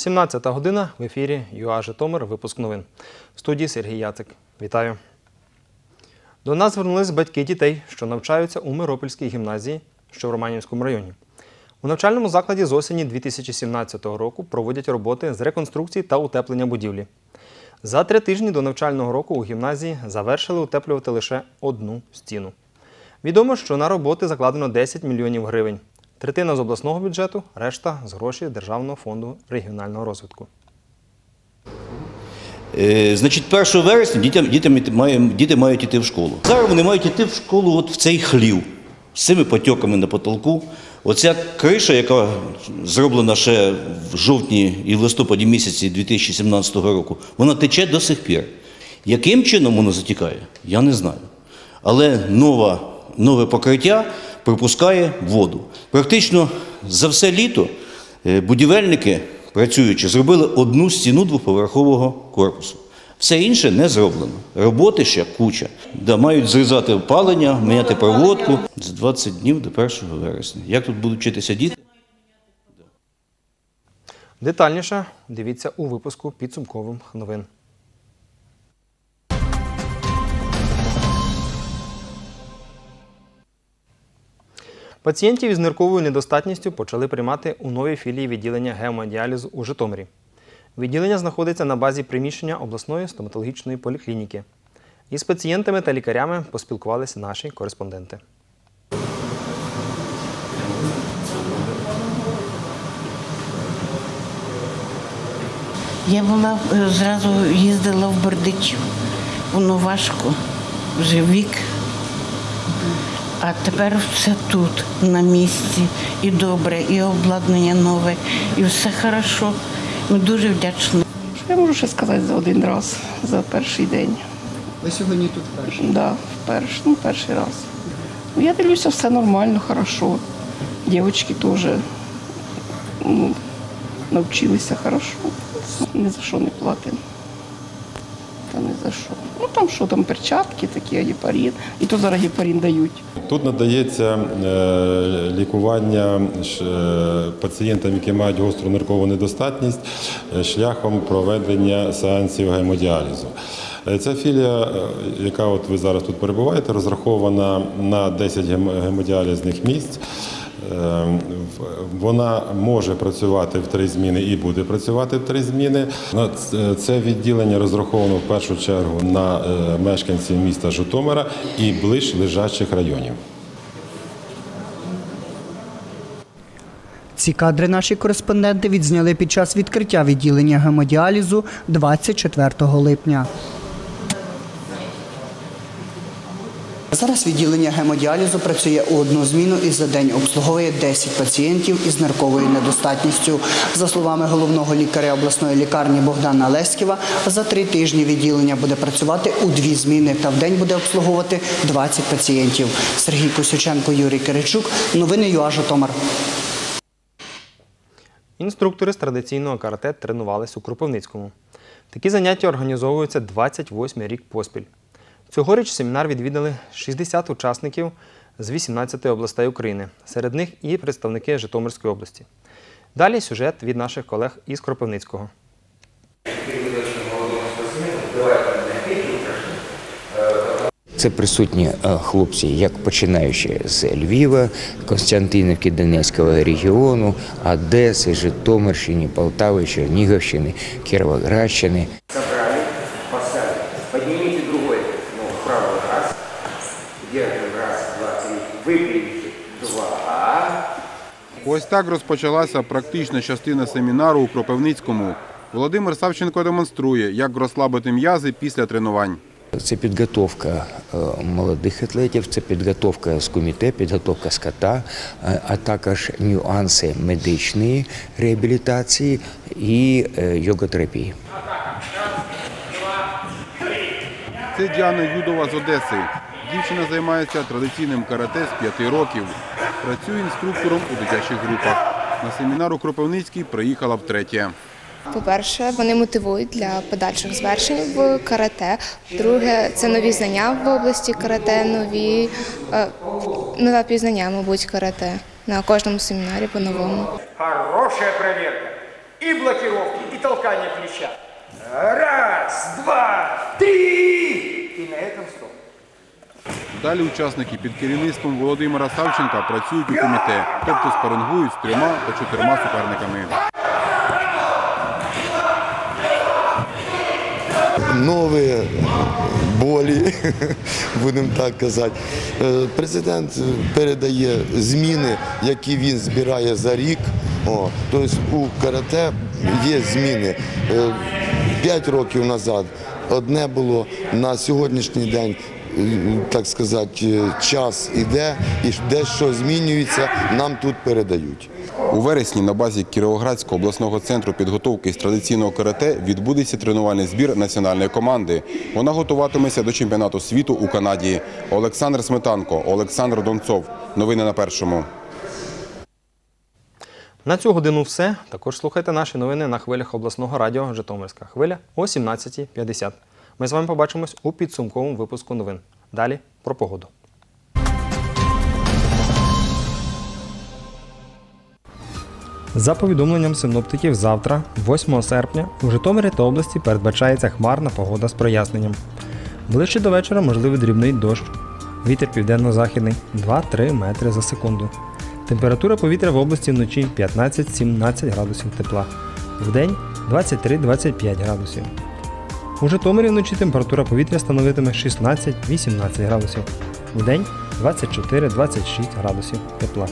17 година в ефірі ЮА Житомир. Випуск новин. В студії Сергій Яцик. Вітаю. До нас звернулись батьки дітей, що навчаються у Миропільській гімназії, що в Романівському районі. У навчальному закладі з осені 2017 року проводять роботи з реконструкції та утеплення будівлі. За три тижні до навчального року у гімназії завершили утеплювати лише одну стіну. Відомо, що на роботи закладено 10 мільйонів гривень. Третина з обласного бюджету, решта з грошей Державного фонду регіонального розвитку. Е, Значить, 1 вересня дітям, дітям мають, діти мають йти в школу. Зараз вони мають йти в школу от в цей хлів з цими потьоками на потолку. Оця криша, яка зроблена ще в жовтні і в листопаді місяці 2017 року, вона тече до сих пір. Яким чином воно затікає, я не знаю. Але нова, нове покриття пропускає воду. Практично за все літо е, будівельники, працюючи, зробили одну стіну двоповерхового корпусу. Все інше не зроблено. Роботи ще куча. Да, мають зрізати опалення, міняти проводку за 20 днів до 1 вересня. Як тут будуть вчитися діти? Детальніше дивіться у випуску підсумкових новин. Пацієнтів із нирковою недостатністю почали приймати у новій філії відділення гемодіалізу у Житомирі. Відділення знаходиться на базі приміщення обласної стоматологічної поліклініки. Із пацієнтами та лікарями поспілкувалися наші кореспонденти. Я була е, зразу їздила в Бердичів. Воно важко, вже вік. А тепер все тут, на місці, і добре, і обладнання нове, і все хорошо. Ми дуже вдячні. Що я можу ще сказати за один раз, за перший день? Ви сьогодні тут вперше. Да, вперше, ну, перший раз. Ну, я дивлюся, все нормально, хорошо. Дівчатки теж ну, навчилися хорошо. Ні за що не платимо. Не за що. Ну там що, там перчатки такі, гепарин. І то зараз гепарин дають. Тут надається е, лікування е, пацієнтам, які мають гостру ниркову недостатність, е, шляхом проведення сеансів гемодіалізу. Ця філія, яка от ви зараз тут перебуваєте, розрахована на 10 гем- гемодіалізних місць. Е, в- Вона може працювати в три зміни і буде працювати в три зміни. На Це відділення розраховано в першу чергу на е, мешканців міста Житомира і ближ лежачих районів. Ці кадри наші кореспонденти відзняли під час відкриття відділення гемодіалізу 24 липня. Зараз відділення гемодіалізу працює у одну зміну і за день обслуговує 10 пацієнтів із нирковою недостатністю. За словами головного лікаря обласної лікарні Богдана Леськіва, за три тижні відділення буде працювати у дві зміни та в день буде обслуговувати 20 пацієнтів. Сергій Косюченко, Юрій Киричук. Новини ЮА Житомир. Інструктори з традиційного карате тренувались у Кропивницькому. Такі заняття організовуються 28 рік поспіль. Цьогоріч семінар відвідали 60 учасників з 18 областей України. Серед них і представники Житомирської області. Далі сюжет від наших колег із Кропивницького. Це присутні е, хлопці, як починаючи з Львова, Константинівки Донецького регіону, Одеси, Житомирщини, Полтави, Чернігівщини, Кіровоградщини. Собрали, поставили. Поднимите другой, ну, правый раз. Держим раз, два, три. Выпрямите. Два. Ось так розпочалася практична частина семінару у Кропивницькому. Володимир Савченко демонструє, як розслабити м'язи після тренувань. Це підготовка е, молодих атлетів, це підготовка з коміте, підготовка з ката, е, а також нюанси медичної реабілітації і е, йоготерапії. Це Діана Юдова з Одеси. Дівчина займається традиційним карате з п'яти років. Працює інструктором у дитячих групах. На семінар у Кропивницький приїхала втретє. По-перше, вони мотивують для подальших звершень в карате. Друге, це нові знання в області карате, нові е, нове пізнання, мабуть, карате на кожному семінарі по-новому. Хорошая проверка. И блокировки, и толкание плеча. Раз, два, три! И на этом стоп. Далі учасники під керівництвом Володимира Савченка працюють у комітет, тобто спарингують з трьома та чотирма суперниками. нові болі, будемо так казати. Е, Президент передає зміни, які він збирає за рік. Тобто у карате є зміни. Е, П'ять років назад одне було на сьогоднішній день. Так сказати, час іде і дещо змінюється, нам тут передають. У вересні на базі Кіровоградського обласного центру підготовки з традиційного карате відбудеться тренувальний збір національної команди. Вона готуватиметься до чемпіонату світу у Канаді. Олександр Сметанко, Олександр Донцов. Новини на першому. На цю годину все. Також слухайте наші новини на хвилях обласного радіо Житомирська хвиля о 17.50. Ми з вами побачимось у підсумковому випуску новин. Далі про погоду. За повідомленням синоптиків, завтра, 8 серпня, у Житомирі та області передбачається хмарна погода з проясненням. Ближче до вечора можливий дрібний дощ. Вітер південно-західний 2-3 метри за секунду. Температура повітря в області вночі 15-17 градусів тепла. Вдень 23-25 градусів. У Житомирі вночі температура повітря становитиме 16-18 градусів. Вдень 24-26 градусів тепла.